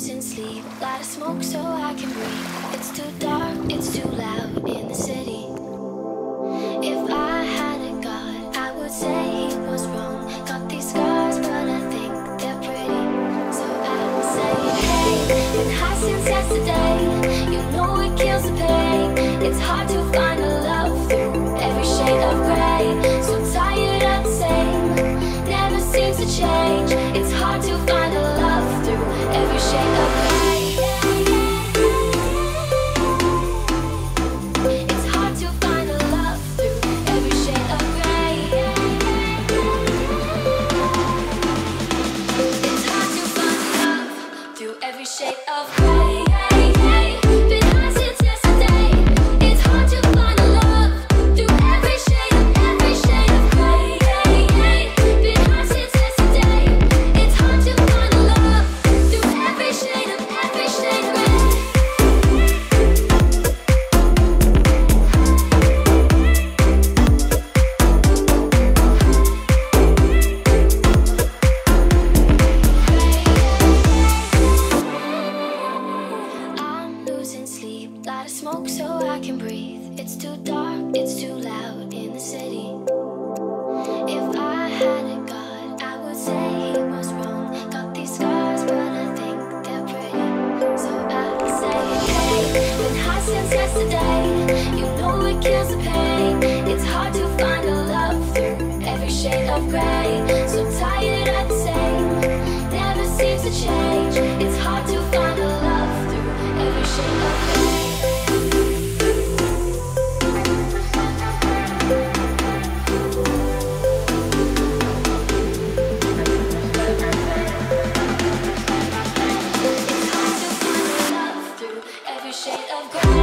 losing sleep. Light a smoke so I can breathe. It's too dark, it's too loud in the city. If I had a god, I would say he was wrong. Got these scars, but I think they're pretty. So I say, hey, been high since yesterday. You know it kills Light a smoke so I can breathe. It's too dark, it's too loud in the city. If I had a god, I would say he was wrong. Got these scars, but I think they're pretty. So I say, hey, been high since yesterday. You know it kills the pain. every shade of gold.